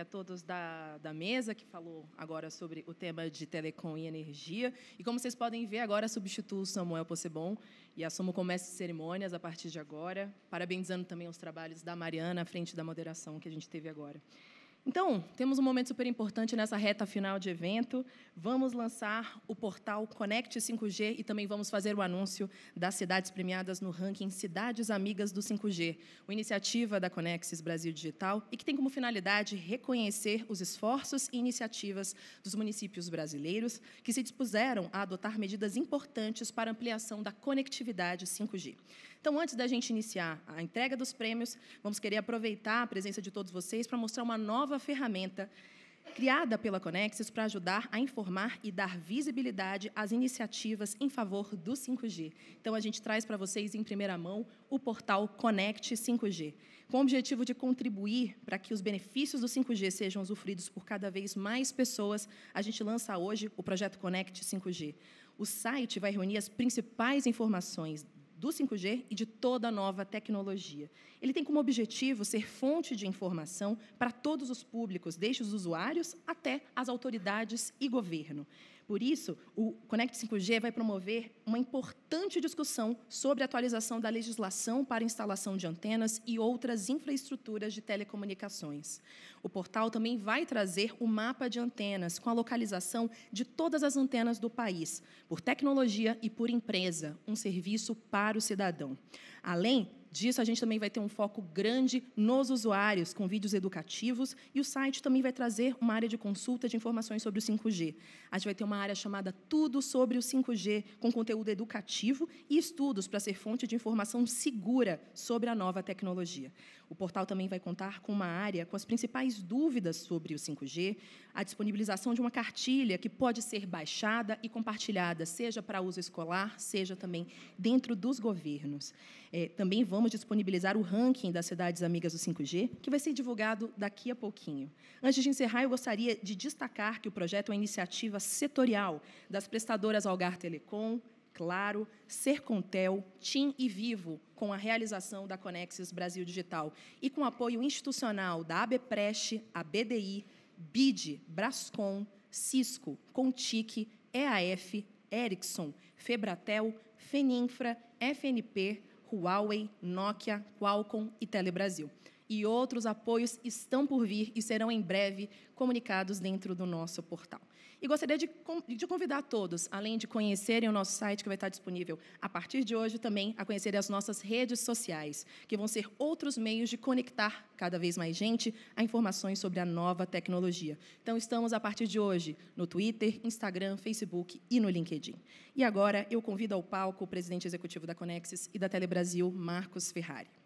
a todos da, da mesa, que falou agora sobre o tema de telecom e energia. E como vocês podem ver, agora substituo o Samuel Possebon e assumo como mestre de cerimônias a partir de agora, parabenizando também os trabalhos da Mariana à frente da moderação que a gente teve agora. Então, temos um momento super importante nessa reta final de evento. Vamos lançar o portal Conect 5G e também vamos fazer o anúncio das cidades premiadas no ranking Cidades Amigas do 5G, uma iniciativa da Conexis Brasil Digital e que tem como finalidade reconhecer os esforços e iniciativas dos municípios brasileiros que se dispuseram a adotar medidas importantes para ampliação da conectividade 5G. Então, antes da gente iniciar a entrega dos prêmios, vamos querer aproveitar a presença de todos vocês para mostrar uma nova ferramenta criada pela Conexis para ajudar a informar e dar visibilidade às iniciativas em favor do 5G. Então, a gente traz para vocês, em primeira mão, o portal Conect 5G, com o objetivo de contribuir para que os benefícios do 5G sejam usufruídos por cada vez mais pessoas. A gente lança hoje o projeto Conect 5G. O site vai reunir as principais informações do 5G e de toda a nova tecnologia. Ele tem como objetivo ser fonte de informação para todos os públicos, desde os usuários até as autoridades e governo. Por isso, o Conect 5G vai promover uma importante discussão sobre a atualização da legislação para instalação de antenas e outras infraestruturas de telecomunicações. O portal também vai trazer o mapa de antenas com a localização de todas as antenas do país, por tecnologia e por empresa, um serviço para o cidadão. Além disso, a gente também vai ter um foco grande nos usuários, com vídeos educativos, e o site também vai trazer uma área de consulta de informações sobre o 5G. A gente vai ter uma área chamada Tudo sobre o 5G, com conteúdo educativo e estudos para ser fonte de informação segura sobre a nova tecnologia. O portal também vai contar com uma área com as principais dúvidas sobre o 5G, a disponibilização de uma cartilha que pode ser baixada e compartilhada, seja para uso escolar, seja também dentro dos governos. É, também vamos disponibilizar o ranking das cidades amigas do 5G, que vai ser divulgado daqui a pouquinho. Antes de encerrar, eu gostaria de destacar que o projeto é uma iniciativa setorial das prestadoras Algar Telecom, Claro, Sercontel, TIM e Vivo, com a realização da Conexis Brasil Digital e com apoio institucional da ABPREST, a BDI, BID, Brascom, Cisco, Contic, EAF, Ericsson, Febratel, Feninfra, FNP, Huawei, Nokia, Qualcomm e Telebrasil. E outros apoios estão por vir e serão em breve comunicados dentro do nosso portal. E gostaria de, de convidar todos, além de conhecerem o nosso site, que vai estar disponível a partir de hoje, também a conhecerem as nossas redes sociais, que vão ser outros meios de conectar cada vez mais gente a informações sobre a nova tecnologia. Então, estamos, a partir de hoje, no Twitter, Instagram, Facebook e no LinkedIn. E agora, eu convido ao palco o presidente executivo da Conexis e da Telebrasil, Marcos Ferrari.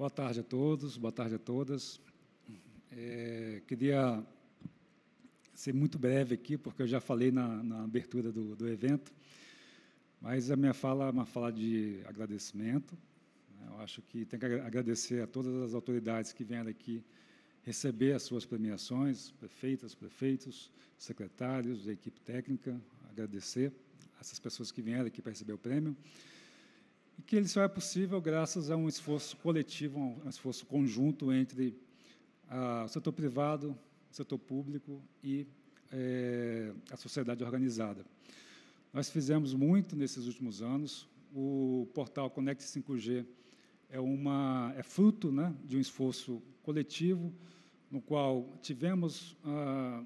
Boa tarde a todos, boa tarde a todas. É, queria ser muito breve aqui, porque eu já falei na, na abertura do, do, evento, mas a minha fala é uma fala de agradecimento. Né? Eu acho que tem que agradecer a todas as autoridades que vieram aqui receber as suas premiações, prefeitas, prefeitos, secretários, equipe técnica, agradecer essas pessoas que vieram aqui para receber o prêmio e que ele só é possível graças a um esforço coletivo, um esforço conjunto entre o setor privado, o setor público e é, a sociedade organizada. Nós fizemos muito nesses últimos anos. O portal Conect 5G é, uma, é fruto né, de um esforço coletivo, no qual tivemos a,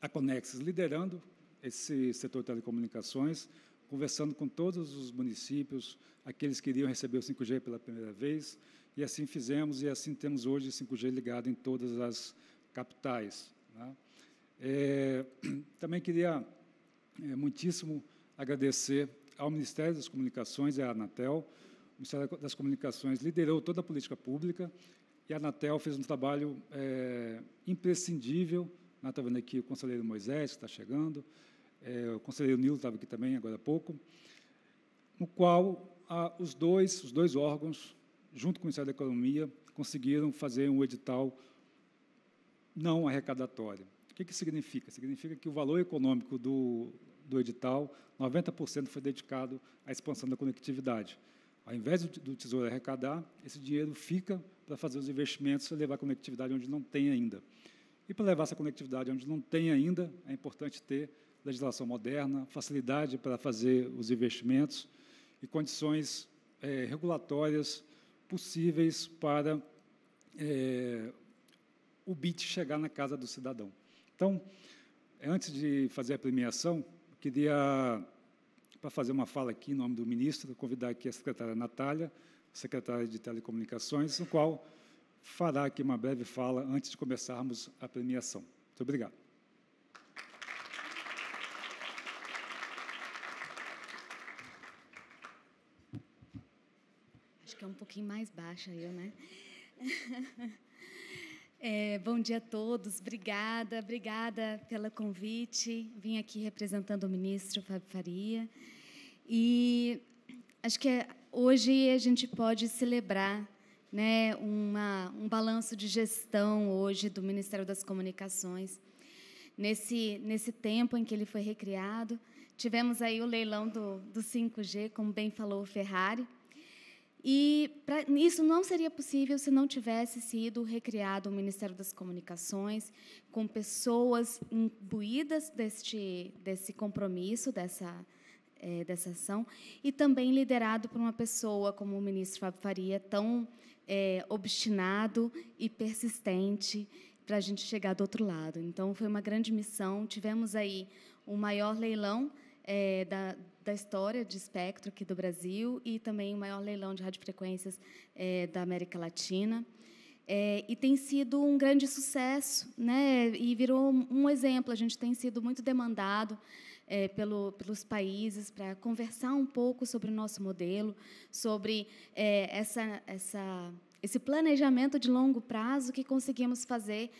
a Conexis liderando esse setor de telecomunicações, conversando com todos os municípios, aqueles que iriam receber o 5G pela primeira vez, e assim fizemos, e assim temos hoje 5G ligado em todas as capitais. Né? É, também queria é, muitíssimo agradecer ao Ministério das Comunicações e à Anatel. O Ministério das Comunicações liderou toda a política pública e a Anatel fez um trabalho é, imprescindível. Está vendo aqui o conselheiro Moisés, que está chegando, é, o conselheiro Nilo estava aqui também agora há pouco, no qual ah, os dois, os dois órgãos, junto com o Ministério da Economia, conseguiram fazer um edital não arrecadatório. O que, que significa? Significa que o valor econômico do, do edital, 90% foi dedicado à expansão da conectividade. Ao invés do Tesouro arrecadar, esse dinheiro fica para fazer os investimentos e levar a conectividade onde não tem ainda. E para levar essa conectividade onde não tem ainda, é importante ter legislação moderna, facilidade para fazer os investimentos e condições é, regulatórias possíveis para é, o BIT chegar na casa do cidadão. Então, antes de fazer a premiação, queria, para fazer uma fala aqui em nome do ministro, convidar aqui a secretária Natália, secretária de Telecomunicações, no qual fará aqui uma breve fala antes de começarmos a premiação. Muito obrigado. Acho que é um pouquinho mais baixa eu, né? É, bom dia a todos, obrigada, obrigada pelo convite. Vim aqui representando o ministro Fábio Faria. E acho que hoje a gente pode celebrar né, uma, um balanço de gestão hoje do Ministério das Comunicações. Nesse, nesse tempo em que ele foi recriado, tivemos aí o leilão do, do 5G, como bem falou o Ferrari, e pra, isso não seria possível se não tivesse sido recriado o Ministério das Comunicações, com pessoas imbuídas deste, desse compromisso, dessa, é, dessa ação, e também liderado por uma pessoa como o ministro Fábio Faria, tão é, obstinado e persistente para a gente chegar do outro lado. Então, foi uma grande missão. Tivemos aí o maior leilão é, da, da história de espectro aqui do Brasil e também o maior leilão de radiofrequências é, da América Latina. É, e tem sido um grande sucesso, né? E virou um exemplo. A gente tem sido muito demandado é, pelo, pelos países para conversar um pouco sobre o nosso modelo, sobre é, essa, essa, esse planejamento de longo prazo que conseguimos fazer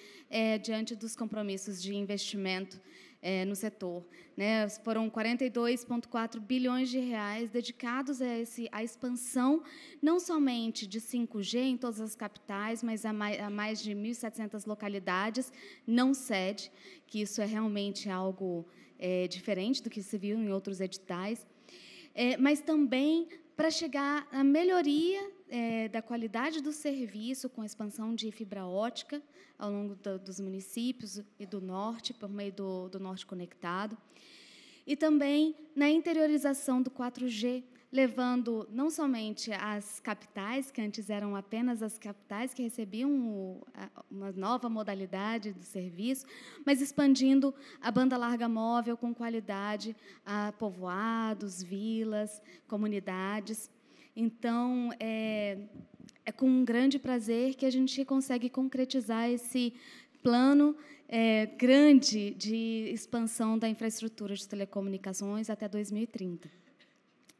diante dos compromissos de investimento é, no setor. Né? Foram 42,4 bilhões de reais dedicados a, esse, a expansão, não somente de 5G em todas as capitais, mas a mais, a mais de 1.700 localidades não sede, que isso é realmente algo é, diferente do que se viu em outros editais. É, mas também para chegar à melhoria é, da qualidade do serviço com a expansão de fibra ótica ao longo do, dos municípios e do norte, por meio do, do Norte Conectado, e também na interiorização do 4G, levando não somente as capitais, que antes eram apenas as capitais que recebiam uma nova modalidade do serviço, mas expandindo a banda larga móvel com qualidade a povoados, vilas, comunidades. Então, é, é com um grande prazer que a gente consegue concretizar esse plano é, grande de expansão da infraestrutura de telecomunicações até 2030.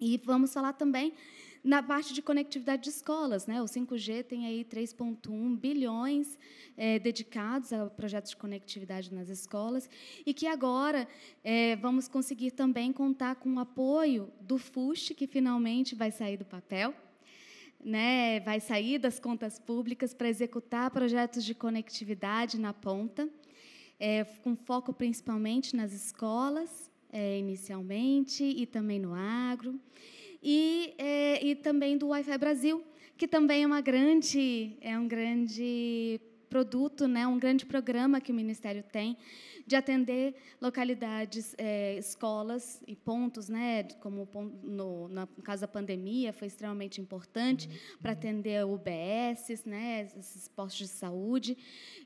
E vamos falar também na parte de conectividade de escolas. Né? O 5G tem aí 3,1 bilhões é, dedicados a projetos de conectividade nas escolas e que agora é, vamos conseguir também contar com o apoio do FUST, que finalmente vai sair do papel. Né, vai sair das contas públicas para executar projetos de conectividade na ponta, é, com foco principalmente nas escolas é, inicialmente, e também no agro, e, é, e também do Wi-Fi Brasil, que também é uma grande, é um grande produto, né, um grande programa que o Ministério tem de atender localidades, é, escolas e pontos, né, como no, no caso da pandemia foi extremamente importante para atender UBS, né, esses postos de saúde.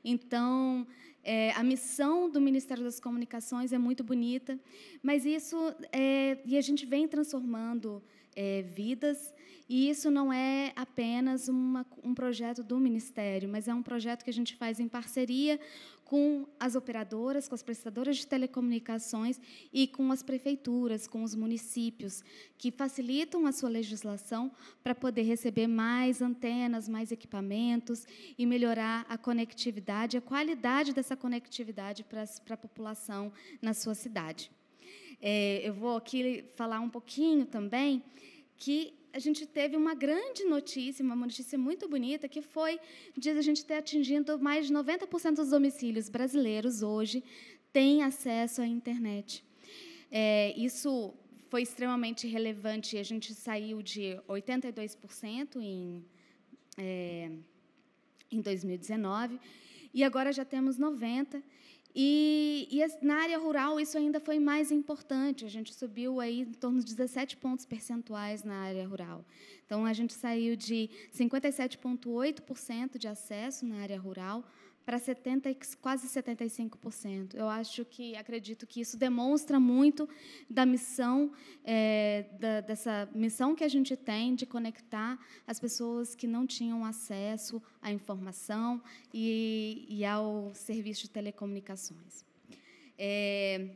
Então é, a missão do Ministério das Comunicações é muito bonita, mas isso é, e a gente vem transformando é, vidas e isso não é apenas uma, um projeto do Ministério, mas é um projeto que a gente faz em parceria com as operadoras, com as prestadoras de telecomunicações e com as prefeituras, com os municípios, que facilitam a sua legislação para poder receber mais antenas, mais equipamentos e melhorar a conectividade, a qualidade dessa conectividade para, a população na sua cidade. É, eu vou aqui falar um pouquinho também que a gente teve uma grande notícia, uma notícia muito bonita, que foi de a gente ter atingido mais de 90% dos domicílios brasileiros hoje têm acesso à internet. é, isso foi extremamente relevante. A gente saiu de 82% em, é, em 2019 e agora já temos 90%. E, e, na área rural isso ainda foi mais importante. A gente subiu aí em torno de 17 pontos percentuais na área rural. Então a gente saiu de 57,8% de acesso na área rural para 70, quase 75%. Eu acho que, acredito que isso demonstra muito da missão, é, da, dessa missão que a gente tem de conectar as pessoas que não tinham acesso à informação e, e ao serviço de telecomunicações. É,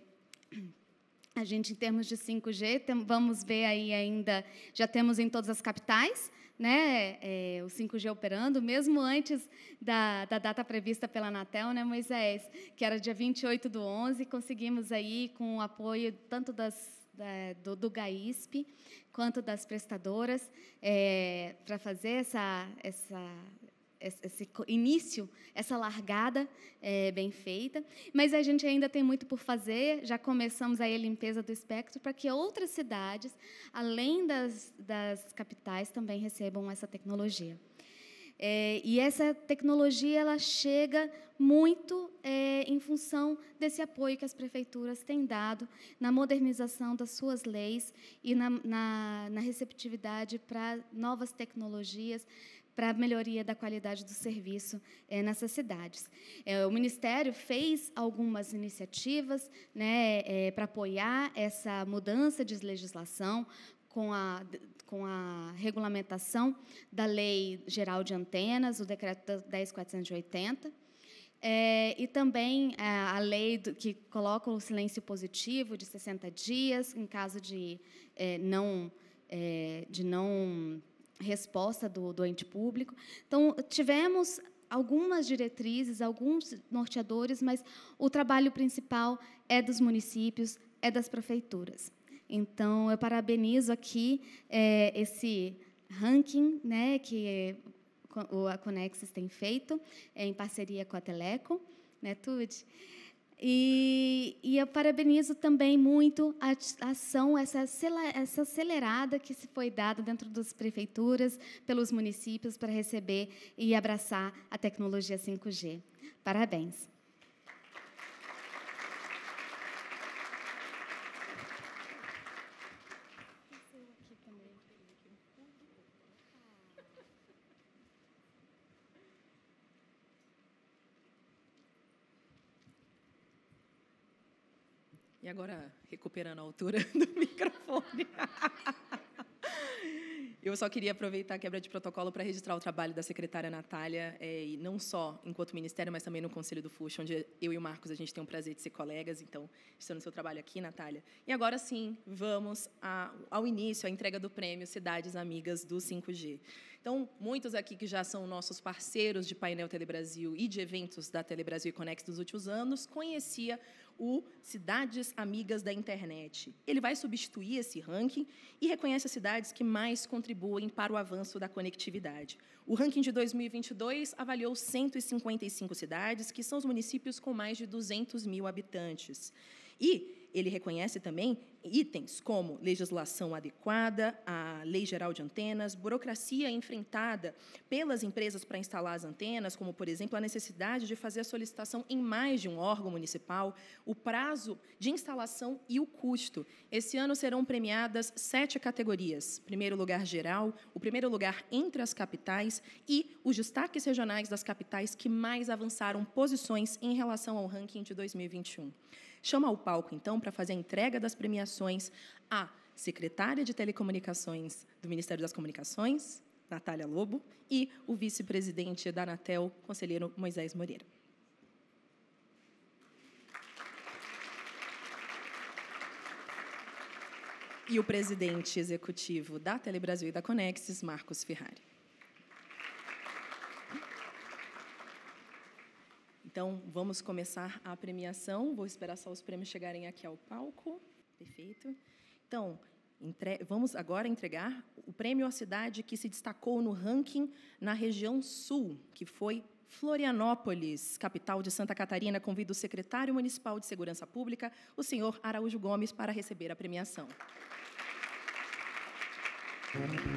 a gente, em termos de 5G, tem, vamos ver aí ainda, já temos em todas as capitais, né, é, o 5G operando, mesmo antes da, da data prevista pela Anatel, né, Moisés, que era dia 28 do 11, conseguimos aí, com o apoio tanto das, da, do, do GAISP, quanto das prestadoras, é, para fazer essa, essa, esse início, essa largada é, bem feita, mas a gente ainda tem muito por fazer. Já começamos aí a limpeza do espectro para que outras cidades, além das, das capitais, também recebam essa tecnologia. É, e essa tecnologia ela chega muito é, em função desse apoio que as prefeituras têm dado na modernização das suas leis e na, na, na receptividade para novas tecnologias, para a melhoria da qualidade do serviço é, nessas cidades. É, o Ministério fez algumas iniciativas né, é, para apoiar essa mudança de legislação com a, com a regulamentação da Lei Geral de Antenas, o Decreto 10.480, é, e também é, a lei do, que coloca o silêncio positivo de 60 dias, em caso de é, não, de não resposta do, do ente público. Então, tivemos algumas diretrizes, alguns norteadores, mas o trabalho principal é dos municípios, é das prefeituras. Então, eu parabenizo aqui é, esse ranking né, que a Conexis tem feito, é, em parceria com a Teleco, né, Tude? E, e, eu parabenizo também muito a ação, essa, essa acelerada que se foi dada dentro das prefeituras, pelos municípios, para receber e abraçar a tecnologia 5G. Parabéns. Agora, recuperando a altura do microfone. Eu só queria aproveitar a quebra de protocolo para registrar o trabalho da secretária Natália, é, e não só enquanto ministério, mas também no Conselho do FUX, onde eu e o Marcos a gente tem o prazer de ser colegas, então estou no seu trabalho aqui, Natália. E agora sim, vamos a, ao início, a entrega do prêmio Cidades Amigas do 5G. Então, muitos aqui que já são nossos parceiros de painel Telebrasil e de eventos da Telebrasil e Conex dos últimos anos, conhecia o Cidades Amigas da Internet. Ele vai substituir esse ranking e reconhece as cidades que mais contribuem para o avanço da conectividade. O ranking de 2022 avaliou 155 cidades, que são os municípios com mais de 200 mil habitantes. E ele reconhece também itens como legislação adequada, a Lei Geral de Antenas, burocracia enfrentada pelas empresas para instalar as antenas, como, por exemplo, a necessidade de fazer a solicitação em mais de um órgão municipal, o prazo de instalação e o custo. Esse ano serão premiadas sete categorias: primeiro lugar geral, o primeiro lugar entre as capitais e os destaques regionais das capitais que mais avançaram posições em relação ao ranking de 2021. Chama ao palco, então, para fazer a entrega das premiações a secretária de Telecomunicações do Ministério das Comunicações, Natália Lobo, e o vice-presidente da Anatel, conselheiro Moisés Moreira. E o presidente executivo da Telebrasil e da Conexis, Marcos Ferrari. Então, vamos começar a premiação. Vou esperar só os prêmios chegarem aqui ao palco. Perfeito. Então, entre... vamos agora entregar o prêmio à cidade que se destacou no ranking na região sul, que foi Florianópolis, capital de Santa Catarina, convido o secretário municipal de Segurança Pública, o senhor Araújo Gomes, para receber a premiação. o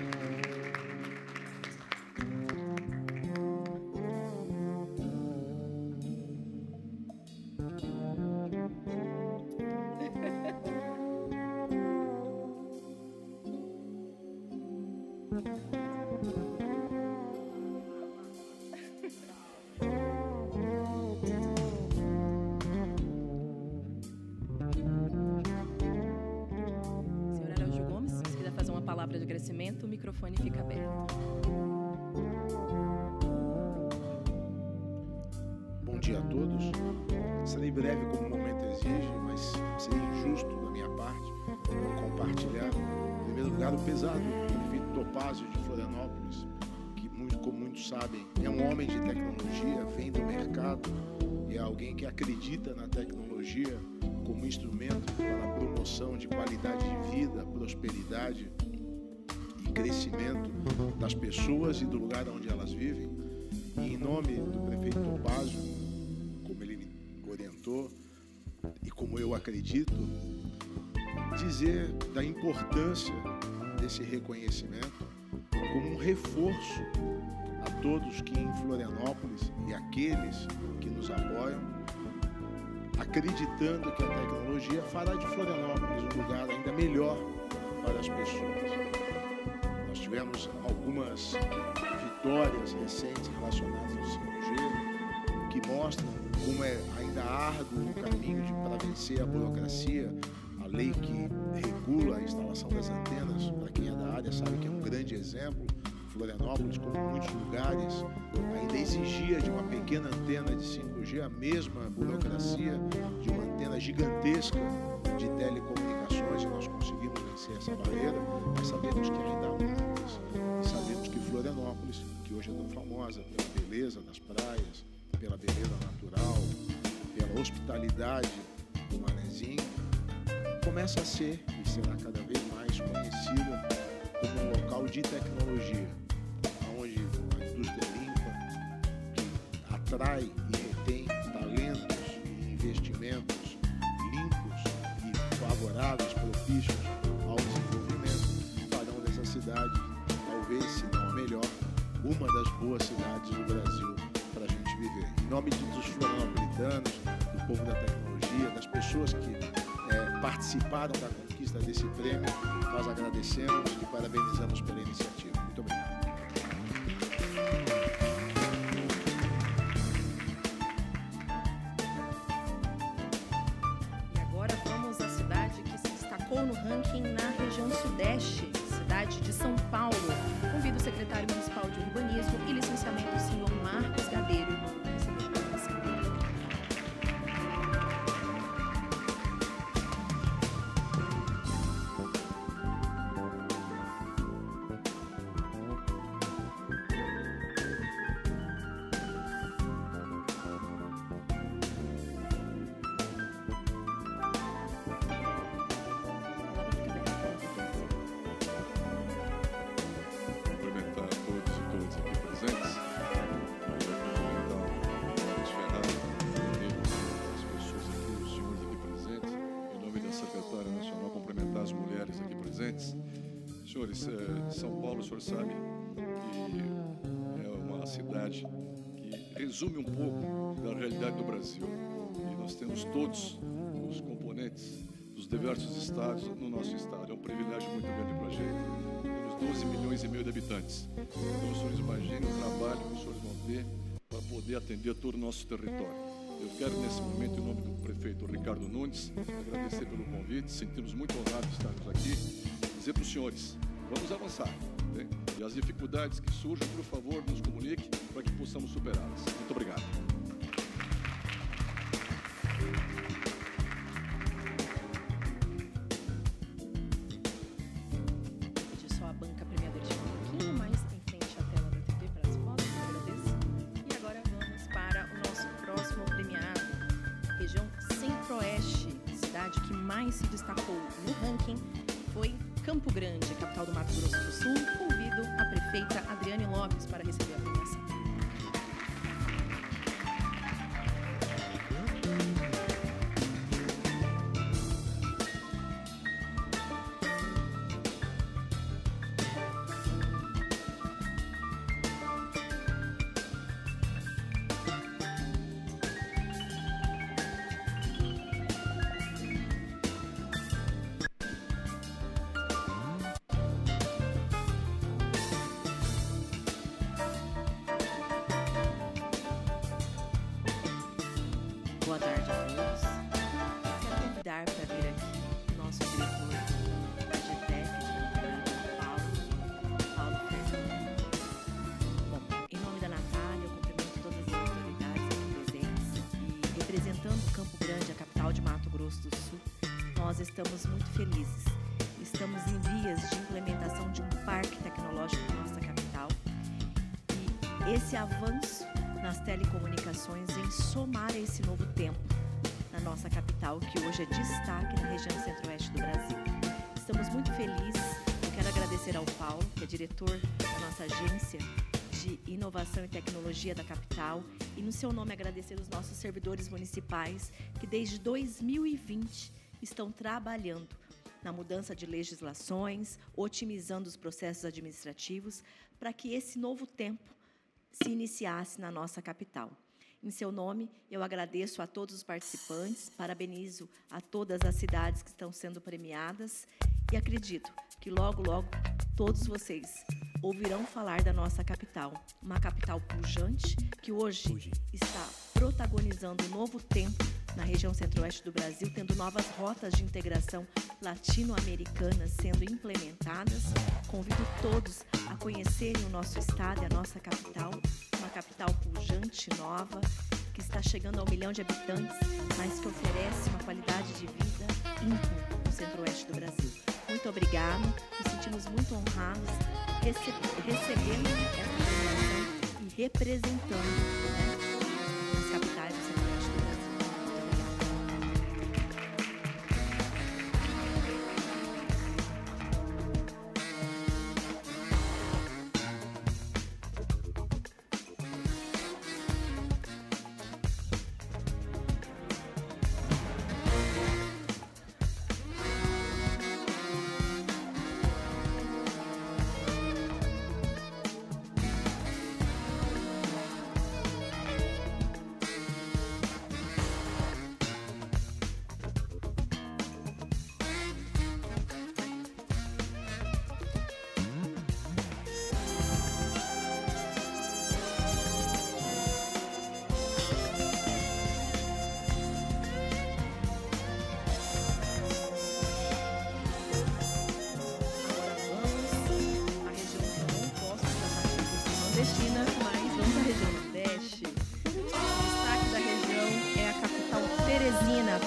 tecnologia como instrumento para a promoção de qualidade de vida, prosperidade crescimento das pessoas e do lugar onde elas vivem. E em nome do prefeito Topázio, como ele me orientou e como eu acredito, dizer da importância desse reconhecimento como um reforço a todos que em Florianópolis e aqueles que nos apoiam, acreditando que a tecnologia fará de Florianópolis um lugar ainda melhor para as pessoas. Tivemos algumas vitórias recentes relacionadas ao 5G, que mostram como é ainda árduo o caminho para vencer a burocracia, a lei que regula a instalação das antenas, para quem é da área sabe que é um grande exemplo. Florianópolis, como muitos lugares, ainda exigia de uma pequena antena de 5G a mesma burocracia de uma antena gigantesca de telecomunicações e nós conseguimos vencer essa barreira, mas sabemos que ainda há muitas. Sabemos que Florianópolis, que hoje é tão famosa pela beleza das praias, pela beleza natural, pela hospitalidade do Manezinho, começa a ser e será cada vez mais conhecida como um local de tecnologia, onde a indústria limpa, que atrai e retém talentos e investimentos limpos e favoráveis, propícios ao desenvolvimento, farão dessa cidade, talvez, se não a melhor, uma das boas cidades do Brasil para a gente viver. Em nome dos florianopolitanos, do povo da tecnologia, das pessoas que é, participaram da conquista desse prêmio, nós agradecemos e parabenizamos pela iniciativa. Cidade que resume um pouco da realidade do Brasil. E nós temos todos os componentes dos diversos estados no nosso estado. É um privilégio muito grande para a gente. Temos 12 milhões e meio de habitantes. Então, os senhores imaginem o trabalho que os senhores vão ter para poder atender todo o nosso território. Eu quero, nesse momento, em nome do prefeito Ricardo Nunes, agradecer pelo convite, sentimos muito honrados estarmos aqui dizer para os senhores, vamos avançar. Né? E as dificuldades que surjam, por favor, nos comunique para que possamos superá-las. Muito obrigado. Estamos muito felizes. Estamos em vias de implementação de um parque tecnológico na nossa capital. E esse avanço nas telecomunicações vem somar esse novo tempo na nossa capital, que hoje é destaque na região centro-oeste do Brasil. Estamos muito felizes. Eu quero agradecer ao Paulo, que é diretor da nossa agência de Inovação e Tecnologia da capital, e no seu nome agradecer os nossos servidores municipais que desde 2020 estão trabalhando na mudança de legislações, otimizando os processos administrativos, para que esse novo tempo se iniciasse na nossa capital. Em seu nome, eu agradeço a todos os participantes, parabenizo a todas as cidades que estão sendo premiadas e acredito que logo, logo, todos vocês ouvirão falar da nossa capital, uma capital pujante que hoje está protagonizando um novo tempo na região centro-oeste do Brasil, tendo novas rotas de integração latino-americana sendo implementadas. Convido todos a conhecerem o nosso estado e a nossa capital, uma capital pujante, nova, que está chegando ao milhão de habitantes, mas que oferece uma qualidade de vida ímpar no centro-oeste do Brasil. Muito obrigado, nos sentimos muito honrados recebendo essa premiação e representando né,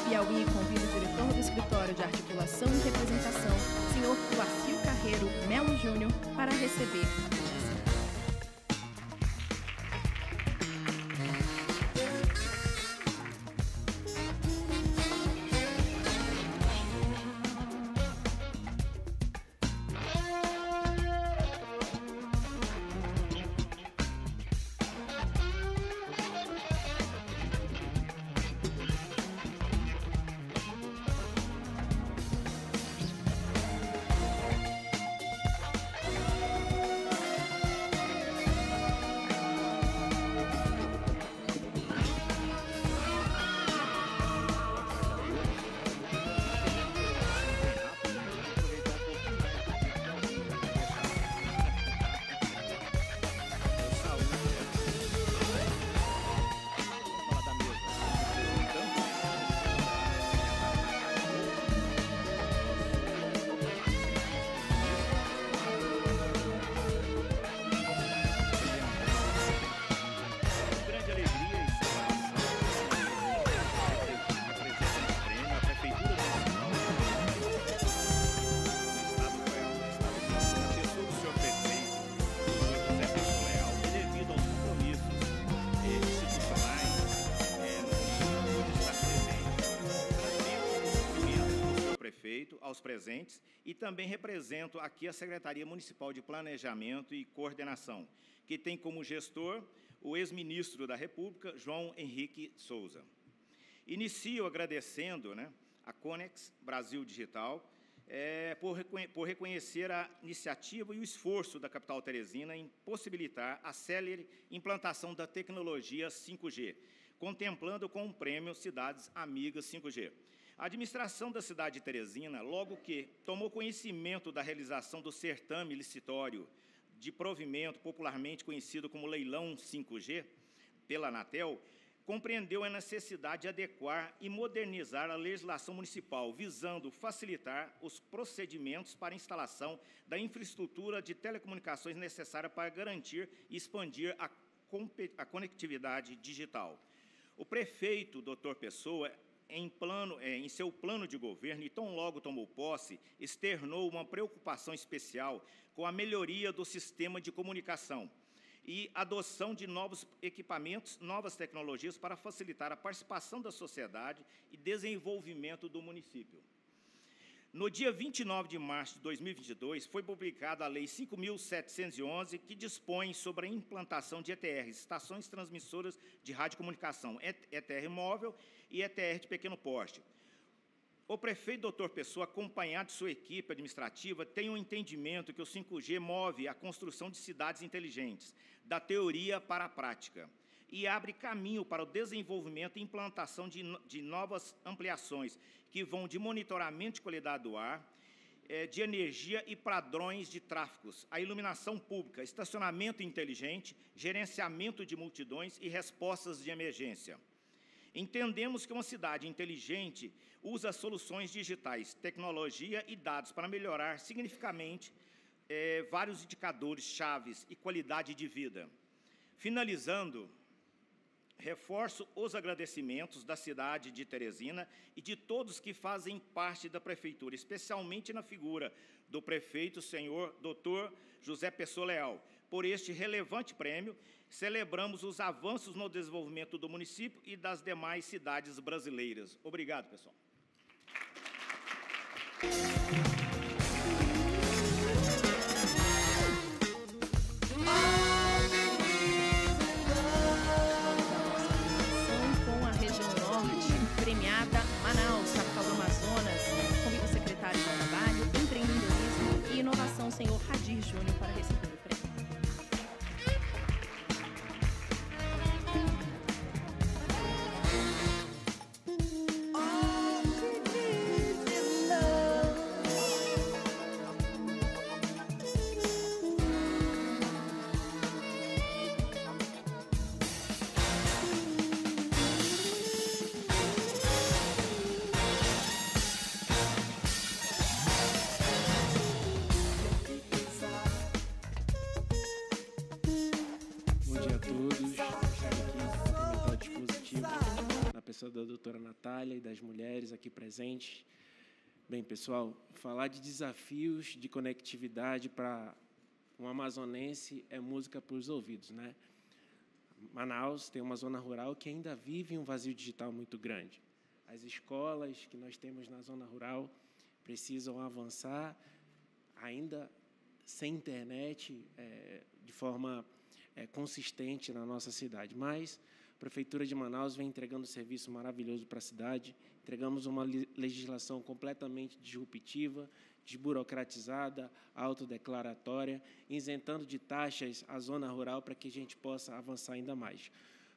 Piauí convida o diretor do Escritório de Articulação e Representação, senhor Joacil Carreiro Melo Júnior, para receber aos presentes e também represento aqui a Secretaria Municipal de Planejamento e Coordenação, que tem como gestor o ex-ministro da República, João Henrique Souza. Inicio agradecendo né, a Conex Brasil Digital é, por, por reconhecer a iniciativa e o esforço da capital teresina em possibilitar a célere implantação da tecnologia 5G, contemplando com o prêmio Cidades Amigas 5G. A administração da cidade de Teresina, logo que tomou conhecimento da realização do certame licitório de provimento, popularmente conhecido como Leilão 5G, pela Anatel, compreendeu a necessidade de adequar e modernizar a legislação municipal, visando facilitar os procedimentos para a instalação da infraestrutura de telecomunicações necessária para garantir e expandir a, a conectividade digital. O prefeito, Dr. Pessoa, em, plano, é, em seu plano de governo, e tão logo tomou posse, externou uma preocupação especial com a melhoria do sistema de comunicação e adoção de novos equipamentos, novas tecnologias para facilitar a participação da sociedade e desenvolvimento do município. No dia 29 de março de 2022, foi publicada a Lei 5.711, que dispõe sobre a implantação de ETRs, Estações Transmissoras de Radiocomunicação, ETR móvel e ETR de pequeno porte. O prefeito doutor Pessoa, acompanhado de sua equipe administrativa, tem um entendimento que o 5G move a construção de cidades inteligentes, da teoria para a prática, e abre caminho para o desenvolvimento e implantação de, de novas ampliações, que vão de monitoramento de qualidade do ar, é, de energia e padrões de tráfegos, a iluminação pública, estacionamento inteligente, gerenciamento de multidões e respostas de emergência. Entendemos que uma cidade inteligente usa soluções digitais, tecnologia e dados para melhorar significativamente é, vários indicadores chaves e qualidade de vida. Finalizando, Reforço os agradecimentos da cidade de Teresina e de todos que fazem parte da prefeitura, especialmente na figura do prefeito, senhor doutor José Pessoa Leal, por este relevante prêmio. Celebramos os avanços no desenvolvimento do município e das demais cidades brasileiras. Obrigado, pessoal. senhor doutora Natália e das mulheres aqui presentes. Bem, pessoal, falar de desafios de conectividade para um amazonense é música para os ouvidos, né? Manaus tem uma zona rural que ainda vive um vazio digital muito grande. As escolas que nós temos na zona rural precisam avançar, ainda sem internet, é, de forma é, consistente na nossa cidade. Mas Prefeitura de Manaus vem entregando um serviço maravilhoso para a cidade. Entregamos uma legislação completamente disruptiva, desburocratizada, autodeclaratória, isentando de taxas a zona rural para que a gente possa avançar ainda mais.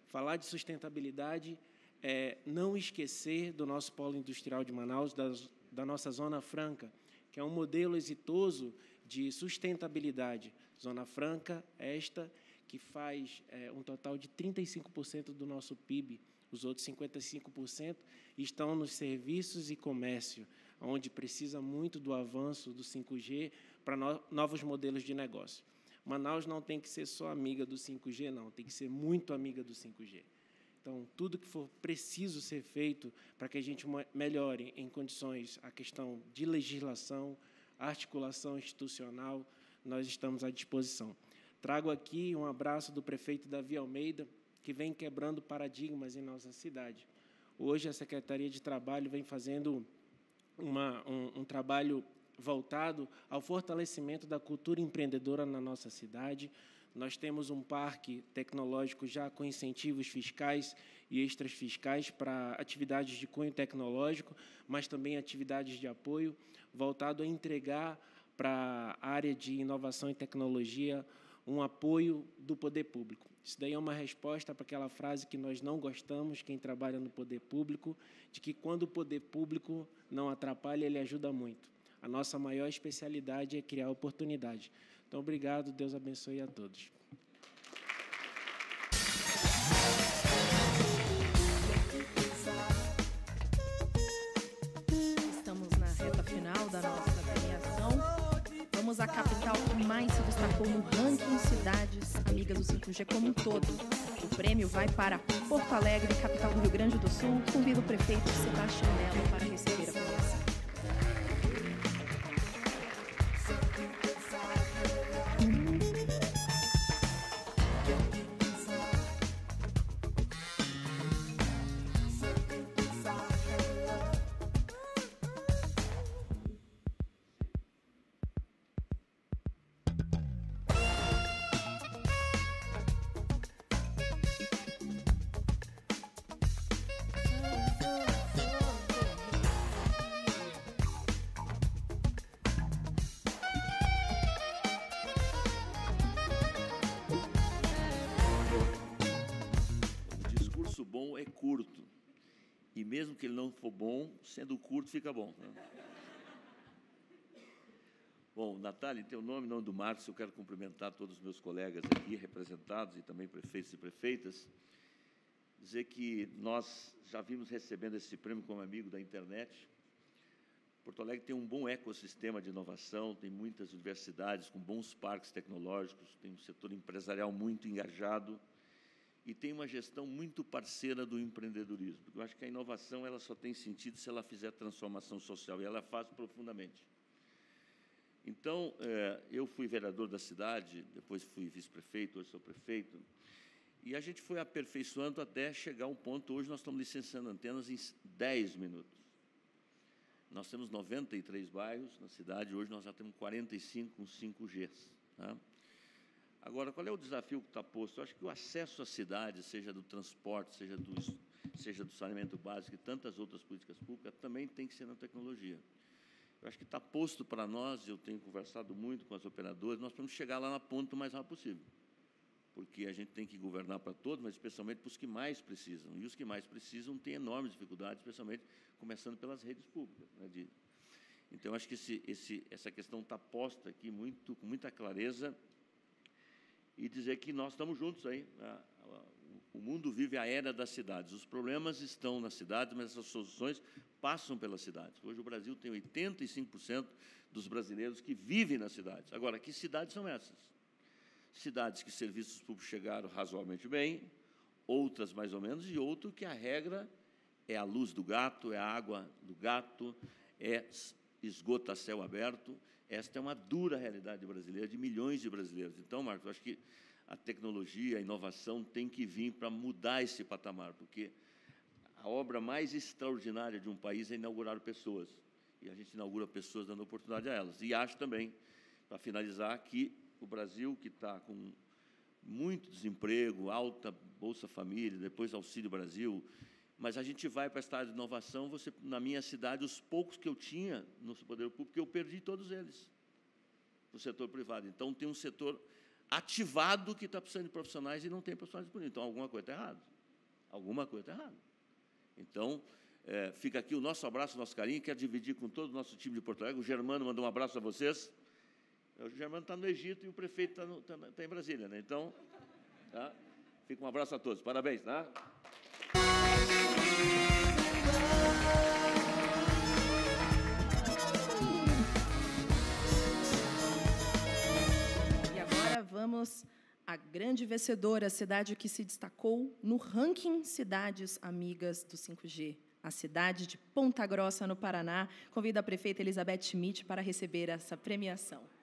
Falar de sustentabilidade é não esquecer do nosso polo industrial de Manaus, da, da nossa Zona Franca, que é um modelo exitoso de sustentabilidade. Zona Franca, esta que faz é, um total de 35% do nosso PIB. Os outros 55% estão nos serviços e comércio, onde precisa muito do avanço do 5G para no, novos modelos de negócio. Manaus não tem que ser só amiga do 5G, não, tem que ser muito amiga do 5G. Então, tudo que for preciso ser feito para que a gente melhore em condições a questão de legislação, articulação institucional, nós estamos à disposição. Trago aqui um abraço do prefeito Davi Almeida, que vem quebrando paradigmas em nossa cidade. Hoje, a Secretaria de Trabalho vem fazendo uma, um, um trabalho voltado ao fortalecimento da cultura empreendedora na nossa cidade. Nós temos um parque tecnológico já com incentivos fiscais e extras fiscais para atividades de cunho tecnológico, mas também atividades de apoio, voltado a entregar para a área de inovação e tecnologia um apoio do poder público. Isso daí é uma resposta para aquela frase que nós não gostamos, quem trabalha no poder público, de que quando o poder público não atrapalha, ele ajuda muito. A nossa maior especialidade é criar oportunidade. Então, obrigado, Deus abençoe a todos. somos a capital que mais se destacou no ranking cidades amigas do 5G como um todo. O prêmio vai para Porto Alegre, capital do Rio Grande do Sul. Convido o prefeito Sebastião Melo para receber não for bom, sendo curto, fica bom. Bom, Natália, em teu nome, em nome do Marcos, eu quero cumprimentar todos os meus colegas aqui, representados, e também prefeitos e prefeitas, dizer que nós já vimos recebendo esse prêmio como amigo da internet. Porto Alegre tem um bom ecossistema de inovação, tem muitas universidades com bons parques tecnológicos, tem um setor empresarial muito engajado, e tem uma gestão muito parceira do empreendedorismo. Eu acho que a inovação ela só tem sentido se ela fizer transformação social, e ela faz profundamente. Então, é, eu fui vereador da cidade, depois fui vice-prefeito, hoje sou prefeito, e a gente foi aperfeiçoando até chegar a um ponto, hoje nós estamos licenciando antenas em 10 minutos. Nós temos 93 bairros na cidade, hoje nós já temos 45 com 5Gs. Tá? Agora, qual é o desafio que está posto? Eu acho que o acesso à cidade, seja do transporte, seja do, seja do saneamento básico e tantas outras políticas públicas, também tem que ser na tecnologia. Eu acho que está posto para nós, eu tenho conversado muito com as operadoras, nós podemos chegar lá na ponta o mais rápido possível. Porque a gente tem que governar para todos, mas especialmente para os que mais precisam. E os que mais precisam têm enormes dificuldades, especialmente começando pelas redes públicas. Né, de, então, acho que esse, esse, essa questão está posta aqui muito, com muita clareza e dizer que nós estamos juntos aí. Né? O mundo vive a era das cidades. Os problemas estão nas cidades, mas essas soluções passam pelas cidades. Hoje o Brasil tem 85% dos brasileiros que vivem nas cidades. Agora, que cidades são essas? Cidades que serviços públicos chegaram razoavelmente bem, outras mais ou menos, e outro que a regra é a luz do gato, é a água do gato, é esgoto a céu aberto, esta é uma dura realidade brasileira de milhões de brasileiros. Então, Marcos, acho que a tecnologia, a inovação tem que vir para mudar esse patamar, porque a obra mais extraordinária de um país é inaugurar pessoas. E a gente inaugura pessoas dando oportunidade a elas. E acho também, para finalizar, que o Brasil, que está com muito desemprego, alta Bolsa Família, depois Auxílio Brasil, mas a gente vai para a estádio de inovação, você, na minha cidade, os poucos que eu tinha no poder público, eu perdi todos eles para o setor privado. Então, tem um setor ativado que está precisando de profissionais e não tem profissionais disponíveis. Então, alguma coisa está errada. Alguma coisa está errada. Então, é, fica aqui o nosso abraço, o nosso carinho. Quero dividir com todo o nosso time de Porto Alegre. O Germano mandou um abraço a vocês. O Germano está no Egito e o prefeito está, tá, tá em Brasília. Né? Então, tá? fica um abraço a todos. Parabéns. Tá? E agora vamos à grande vencedora, a cidade que se destacou no ranking Cidades Amigas do 5G. A cidade de Ponta Grossa, no Paraná, convida a prefeita Elizabeth Schmidt para receber essa premiação.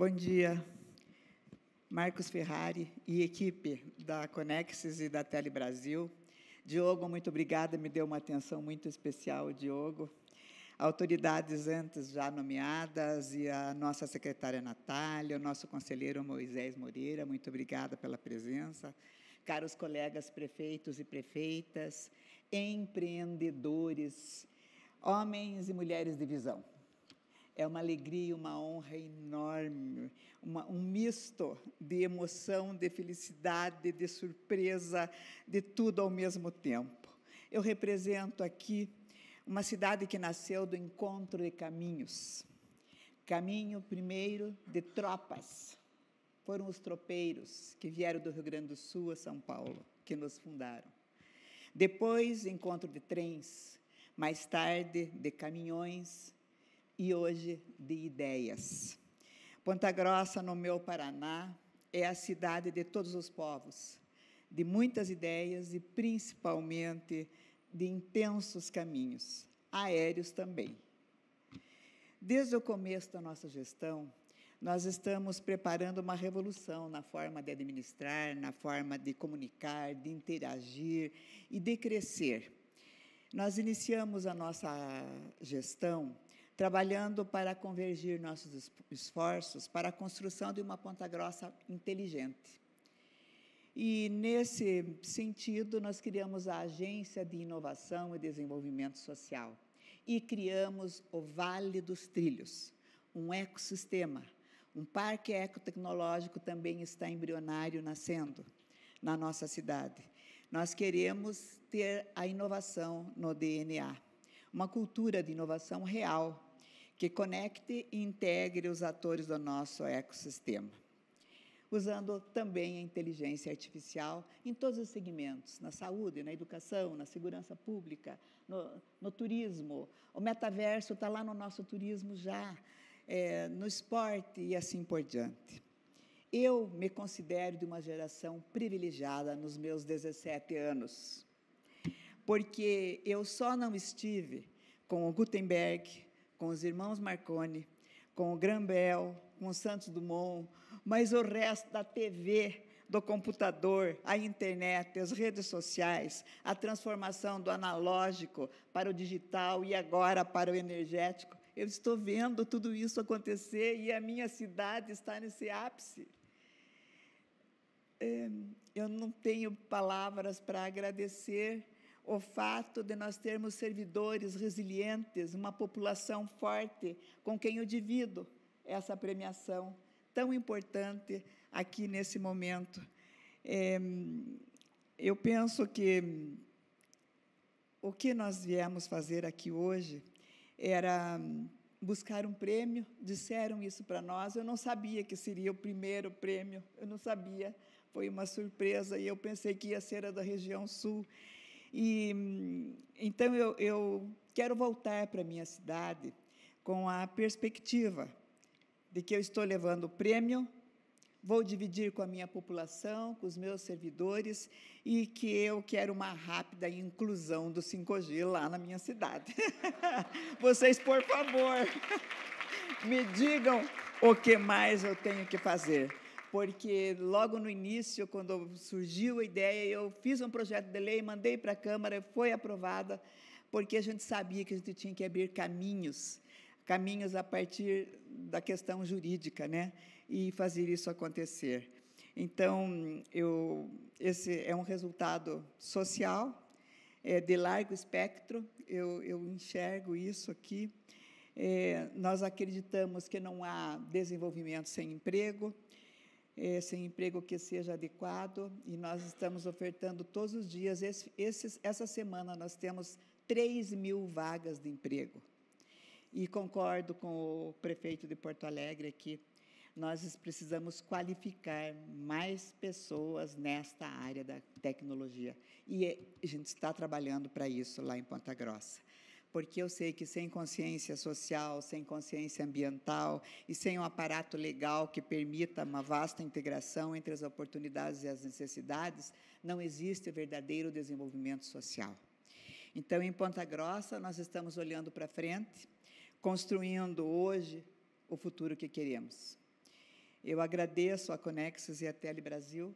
Bom dia, Marcos Ferrari e equipe da Conexis e da Tele Brasil. Diogo, muito obrigada, me deu uma atenção muito especial, Diogo. Autoridades antes já nomeadas e a nossa secretária Natália, o nosso conselheiro Moisés Moreira, muito obrigada pela presença. caros colegas prefeitos e prefeitas, empreendedores, homens e mulheres de visão. É uma alegria, uma honra enorme, uma, um misto de emoção, de felicidade, de surpresa, de tudo ao mesmo tempo. Eu represento aqui uma cidade que nasceu do encontro de caminhos. Caminho primeiro de tropas. Foram os tropeiros que vieram do Rio Grande do Sul a São Paulo, que nos fundaram. Depois, encontro de trens, mais tarde, de caminhões e hoje, de ideias. Ponta Grossa, no meu Paraná, é a cidade de todos os povos, de muitas ideias e principalmente de intensos caminhos, aéreos também. Desde o começo da nossa gestão, nós estamos preparando uma revolução na forma de administrar, na forma de comunicar, de interagir e de crescer. Nós iniciamos a nossa gestão trabalhando para convergir nossos esforços para a construção de uma Ponta Grossa inteligente. E, nesse sentido, nós criamos a Agência de Inovação e Desenvolvimento Social e criamos o Vale dos Trilhos, um ecossistema um parque ecotecnológico também está embrionário nascendo na nossa cidade. Nós queremos ter a inovação no DNA, uma cultura de inovação real que conecte e integre os atores do nosso ecossistema, usando também a inteligência artificial em todos os segmentos, na saúde, na educação, na segurança pública, no, no turismo. O metaverso está lá no nosso turismo já é, no esporte e assim por diante. Eu me considero de uma geração privilegiada nos meus 17 anos, porque eu só não estive com o Gutenberg, com os irmãos Marconi, com o Grambel, com o Santos Dumont, mas o resto da TV, do computador, a internet, as redes sociais, a transformação do analógico para o digital e agora para o energético, eu estou vendo tudo isso acontecer e a minha cidade está nesse ápice. É, eu não tenho palavras para agradecer o fato de nós termos servidores resilientes, uma população forte com quem eu divido essa premiação tão importante aqui nesse momento. É, eu penso que o que nós viemos fazer aqui hoje era buscar um prêmio, disseram isso para nós. Eu não sabia que seria o primeiro prêmio, eu não sabia, foi uma surpresa e eu pensei que ia ser a da região sul. E então eu, eu quero voltar para minha cidade com a perspectiva de que eu estou levando o prêmio vou dividir com a minha população, com os meus servidores, e que eu quero uma rápida inclusão do 5G lá na minha cidade. Vocês, por favor, me digam o que mais eu tenho que fazer. Porque logo no início, quando surgiu a ideia, eu fiz um projeto de lei, mandei para a Câmara, foi aprovada, porque a gente sabia que a gente tinha que abrir caminhos, caminhos a partir da questão jurídica, né? e fazer isso acontecer. Então, eu, esse é um resultado social, é, de largo espectro, eu, eu enxergo isso aqui. É, nós acreditamos que não há desenvolvimento sem emprego, sem emprego que seja adequado, e nós estamos ofertando todos os dias. Esse, esse, essa semana nós temos 3 mil vagas de emprego. E concordo com o prefeito de Porto Alegre aqui, nós precisamos qualificar mais pessoas nesta área da tecnologia. E a gente está trabalhando para isso lá em Ponta Grossa. Porque eu sei que sem consciência social, sem consciência ambiental e sem um aparato legal que permita uma vasta integração entre as oportunidades e as necessidades, não existe verdadeiro desenvolvimento social. Então, em Ponta Grossa, nós estamos olhando para frente, construindo hoje o futuro que queremos. Eu agradeço a Conexus e a Tele Brasil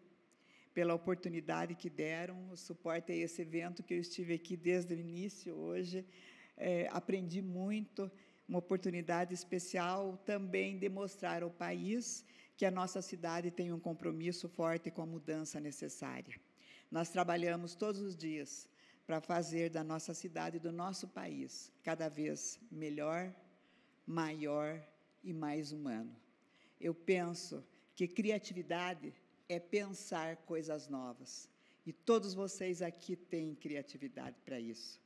pela oportunidade que deram, o suporte a esse evento que eu estive aqui desde o início hoje. É, aprendi muito, uma oportunidade especial também de mostrar ao país que a nossa cidade tem um compromisso forte com a mudança necessária. Nós trabalhamos todos os dias para fazer da nossa cidade do nosso país cada vez melhor, maior e mais humano. Eu penso que criatividade é pensar coisas novas. E todos vocês aqui têm criatividade para isso.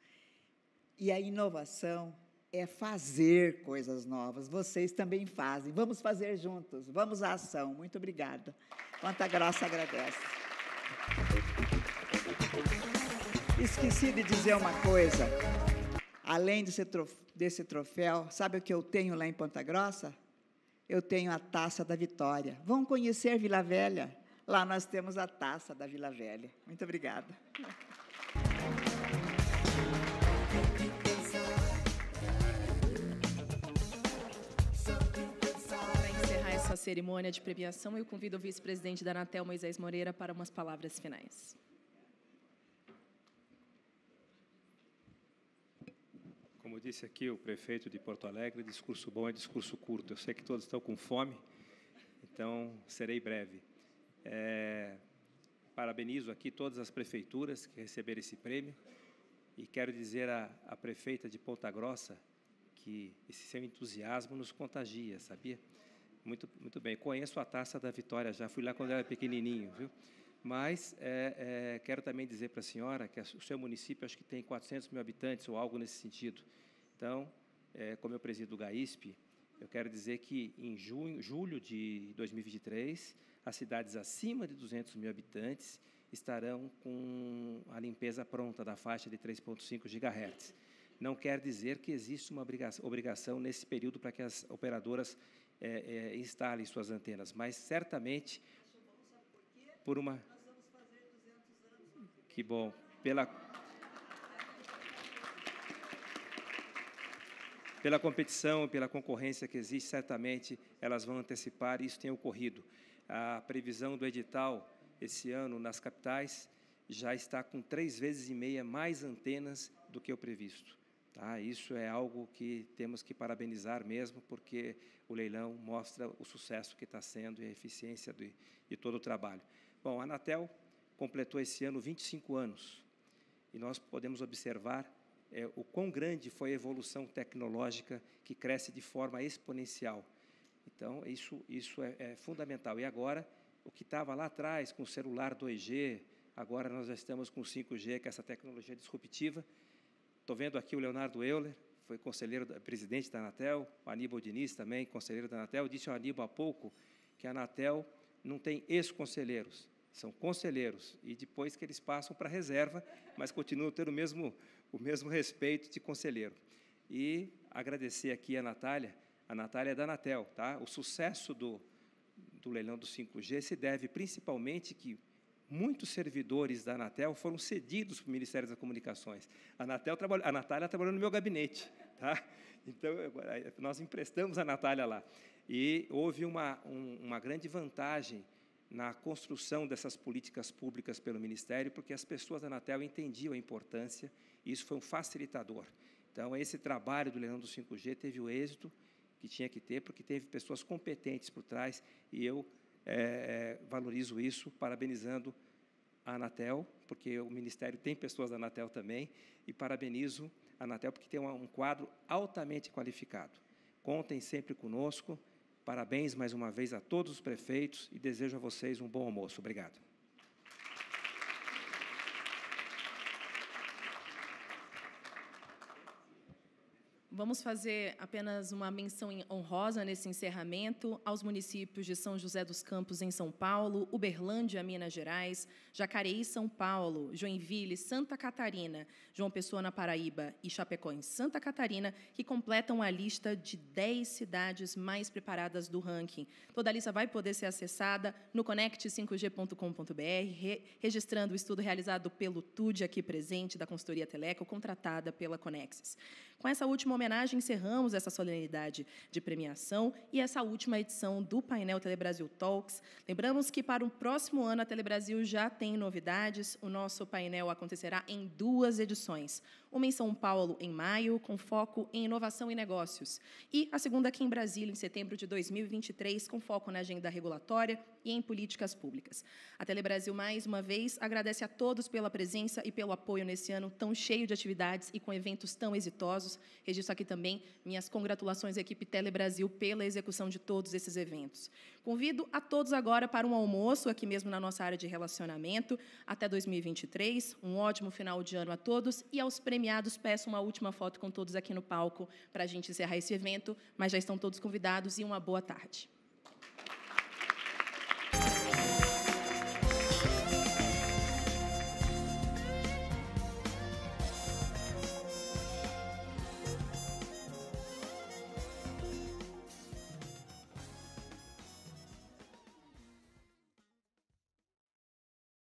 E a inovação é fazer coisas novas. Vocês também fazem. Vamos fazer juntos. Vamos à ação. Muito obrigada. Quanta graça agradece. Esqueci de dizer uma coisa. Além desse, desse troféu, sabe o que eu tenho lá em Ponta Grossa? Eu tenho a taça da vitória. Vão conhecer Vila Velha? Lá nós temos a taça da Vila Velha. Muito obrigada. Essa cerimônia de premiação, eu convido o vice-presidente da Anatel, Moisés Moreira, para umas palavras finais. Como disse aqui o prefeito de Porto Alegre, discurso bom é discurso curto. Eu sei que todos estão com fome, então serei breve. É, parabenizo aqui todas as prefeituras que receberam esse prêmio e quero dizer à, à prefeita de Ponta Grossa que esse seu entusiasmo nos contagia, sabia? Muito, muito bem. Conheço a taça da Vitória já, fui lá quando era pequenininho, viu? Mas é, é, quero também dizer para a senhora que o seu município acho que tem 400 mil habitantes ou algo nesse sentido. Então, é, como eu presido o GAISP, eu quero dizer que em junho, julho de 2023, as cidades acima de 200 mil habitantes estarão com a limpeza pronta da faixa de 3,5 GHz. Não quer dizer que existe uma obrigação nesse período para que as operadoras é, é, instalem suas antenas, mas certamente por uma que bom pela Pela competição, pela concorrência que existe, certamente elas vão antecipar, e isso tem ocorrido. A previsão do edital esse ano nas capitais já está com três vezes e meia mais antenas do que o previsto. Tá? Isso é algo que temos que parabenizar mesmo, porque o leilão mostra o sucesso que está sendo e a eficiência de, de todo o trabalho. Bom, a Anatel completou esse ano 25 anos, e nós podemos observar é, o quão grande foi a evolução tecnológica que cresce de forma exponencial. Então, isso, isso é, é fundamental. E agora, o que estava lá atrás com o celular 2G, agora nós já estamos com 5G, que é essa tecnologia disruptiva. Estou vendo aqui o Leonardo Euler, foi conselheiro, presidente da Anatel, o Aníbal Diniz também, conselheiro da Anatel. Disse ao Aníbal há pouco que a Anatel não tem ex-conselheiros, são conselheiros, e depois que eles passam para reserva, mas continuam tendo o mesmo, o mesmo respeito de conselheiro. E agradecer aqui a Natália, a Natália é da Anatel, tá? O sucesso do, do leilão do 5G se deve principalmente que muitos servidores da Anatel foram cedidos para o Ministério das Comunicações. A, Anatel trabalha, a Natália trabalhou no meu gabinete, tá? Então, nós emprestamos a Natália lá. E houve uma, um, uma grande vantagem na construção dessas políticas públicas pelo Ministério, porque as pessoas da Anatel entendiam a importância, e isso foi um facilitador. Então, esse trabalho do leilão do 5G teve o êxito que tinha que ter, porque teve pessoas competentes por trás, e eu é, valorizo isso, parabenizando a Anatel, porque o Ministério tem pessoas da Anatel também, e parabenizo a Anatel porque tem um quadro altamente qualificado. Contem sempre conosco, Parabéns mais uma vez a todos os prefeitos e desejo a vocês um bom almoço. Obrigado. Vamos fazer apenas uma menção honrosa nesse encerramento aos municípios de São José dos Campos, em São Paulo, Uberlândia, Minas Gerais, Jacareí, São Paulo, Joinville, Santa Catarina, João Pessoa, na Paraíba e Chapecó, em Santa Catarina, que completam a lista de 10 cidades mais preparadas do ranking. Toda a lista vai poder ser acessada no connect5g.com.br, re registrando o estudo realizado pelo TUD aqui presente, da consultoria Teleco, contratada pela Conexis. Com essa última homenagem, encerramos essa solenidade de premiação e essa última edição do painel Telebrasil Talks. Lembramos que para o próximo ano a Telebrasil já tem novidades. O nosso painel acontecerá em duas edições. Uma em São Paulo em maio, com foco em inovação e negócios, e a segunda aqui em Brasília, em setembro de 2023, com foco na agenda regulatória e em políticas públicas. A Telebrasil, mais uma vez, agradece a todos pela presença e pelo apoio nesse ano tão cheio de atividades e com eventos tão exitosos. Registro aqui também minhas congratulações à equipe Telebrasil pela execução de todos esses eventos. Convido a todos agora para um almoço aqui mesmo na nossa área de relacionamento até 2023. Um ótimo final de ano a todos e aos premiados peço uma última foto com todos aqui no palco para a gente encerrar esse evento, mas já estão todos convidados e uma boa tarde.